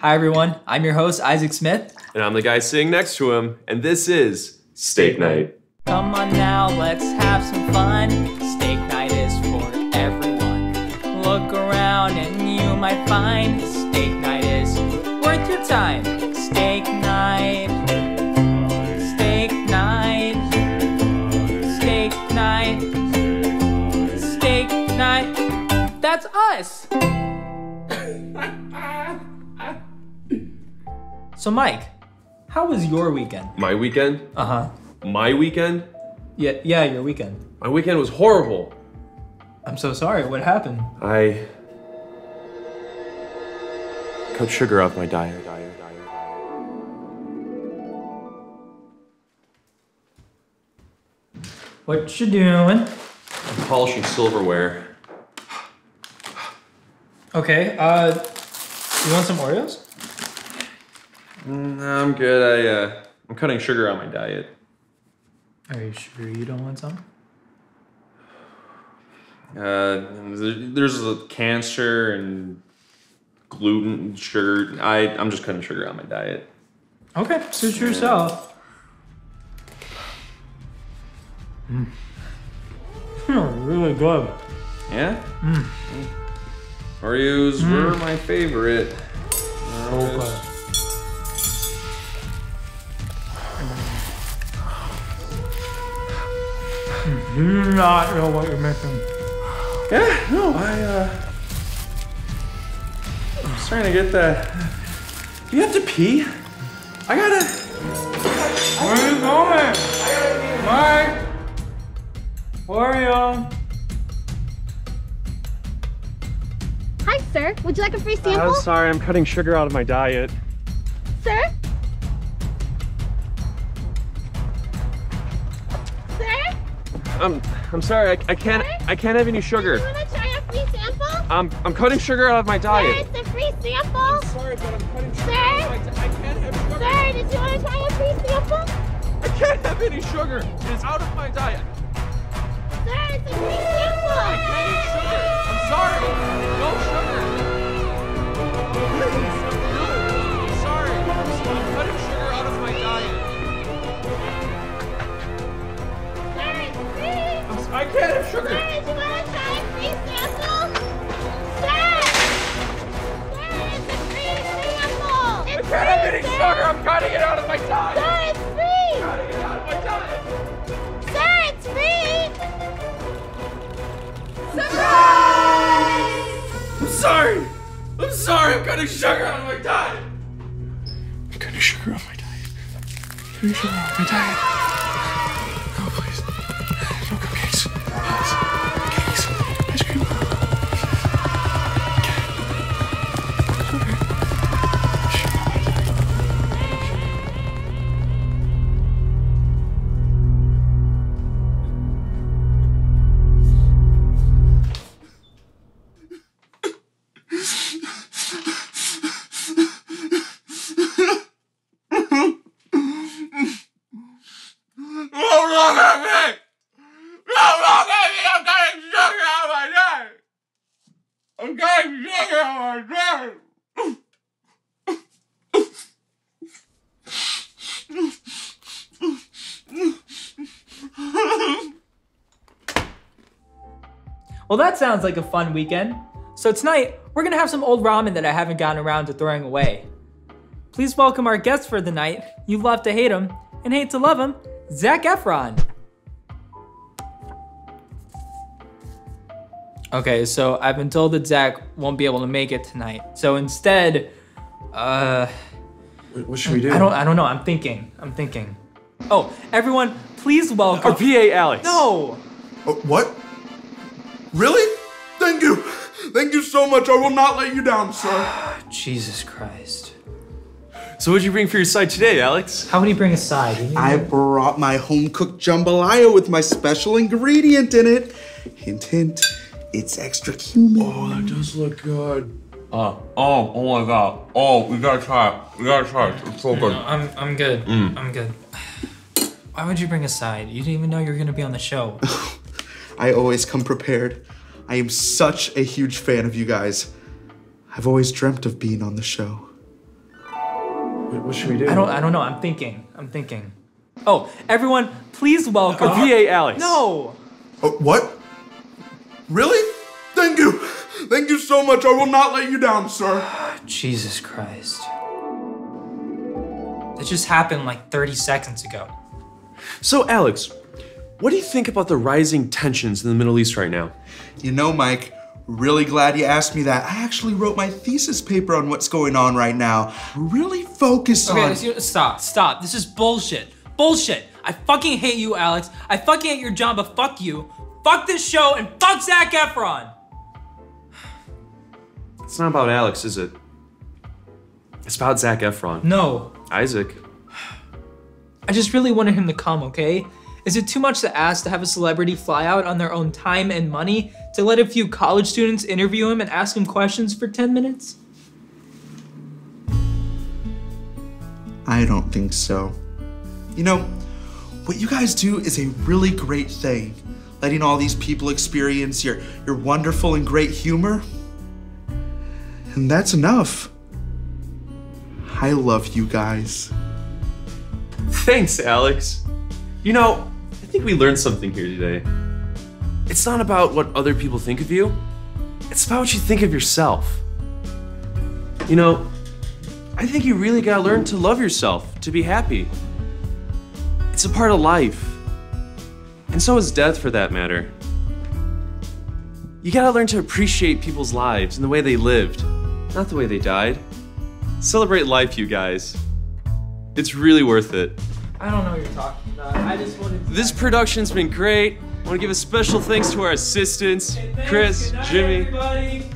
Hi, everyone. I'm your host, Isaac Smith. And I'm the guy sitting next to him, and this is Steak Night. Come on now, let's have some fun. Steak night is for everyone. Look around and you might find steak night is worth your time. Steak night. Steak night. Steak night. Steak night. That's us. so, Mike, how was your weekend? My weekend? Uh huh. My weekend? Yeah, yeah, your weekend. My weekend was horrible. I'm so sorry. What happened? I cut sugar off my diet. What you doing? I'm polishing silverware. Okay. Uh, you want some Oreos? No, I'm good. I uh, I'm cutting sugar on my diet. Are you sure you don't want some? Uh, there's a cancer and gluten, sugar. I I'm just cutting sugar on my diet. Okay, suit yourself. Mm. really good. Yeah. Mm. Oreos were my favorite. Do not know what you're missing. Yeah, no, I uh I'm starting to get that. Do you have to pee? I gotta Where are you going? Mike! Oreo! Hi, sir. Would you like a free sample? I'm sorry, I'm cutting sugar out of my diet. Sir? Sir? I'm I'm sorry, I, I can't I can't have any You sugar. want to try a free sample? I'm I'm cutting sugar out of my Sir, diet. it's a free sample. I'm Sorry, but I'm cutting Sir? I can't have sugar. Sir, did you want to try a free sample? I can't have any sugar. It's out of my diet. Sir, it's a free sample. Surprise! I'm sorry. I'm sorry. I'm cutting sugar out of my diet. I'm cutting sugar off my diet. I'm Cutting sugar off my diet. Well, that sounds like a fun weekend. So tonight, we're gonna have some old ramen that I haven't gotten around to throwing away. Please welcome our guest for the night. You love to hate him and hate to love him, Zac Efron. Okay, so I've been told that Zac won't be able to make it tonight. So instead, uh, What should we do? I don't, I don't know. I'm thinking. I'm thinking. Oh, everyone, please welcome. Our PA Alex. No. Uh, what? Really? Thank you. Thank you so much. I will not let you down, sir. Jesus Christ. So what'd you bring for your side today, Alex? How would he bring a side? I brought my home cooked jambalaya with my special ingredient in it. Hint, hint. It's extra cumin. Oh, that does look good. Uh, oh, oh my god. Oh, we gotta try it. We gotta try it. It's so good. I'm I'm good. I'm good. Why would you bring a side? You didn't even know you were gonna be on the show. I always come prepared. I am such a huge fan of you guys. I've always dreamt of being on the show. What, what should we do? I don't I don't know. I'm thinking. I'm thinking. Oh, everyone, please welcome. VA Alex. No. Oh, what? Really? Thank you. Thank you so much. I will not let you down, sir. Jesus Christ. That just happened like 30 seconds ago. So, Alex, what do you think about the rising tensions in the Middle East right now? You know, Mike, really glad you asked me that. I actually wrote my thesis paper on what's going on right now. Really focused Okay, on. let's stop, stop. This is bullshit. Bullshit. I fucking hate you, Alex. I fucking hate your job, but fuck you. Fuck this show and fuck Zac Efron. It's not about Alex, is it? It's about Zac Efron. No. Isaac. I just really wanted him to come, okay? Is it too much to ask to have a celebrity fly out on their own time and money to let a few college students interview him and ask him questions for 10 minutes? I don't think so. You know, what you guys do is a really great thing. Letting all these people experience your, your wonderful and great humor. And that's enough. I love you guys. Thanks, Alex. You know, I think we learned something here today. It's not about what other people think of you, it's about what you think of yourself. You know, I think you really gotta learn to love yourself, to be happy. It's a part of life. And so is death, for that matter. You gotta learn to appreciate people's lives and the way they lived, not the way they died. Celebrate life, you guys. It's really worth it. I don't know what you're talking about. I just wanted to. This production's been great. I want to give a special thanks to our assistants, Thanks. Chris, night, Jimmy. Everybody.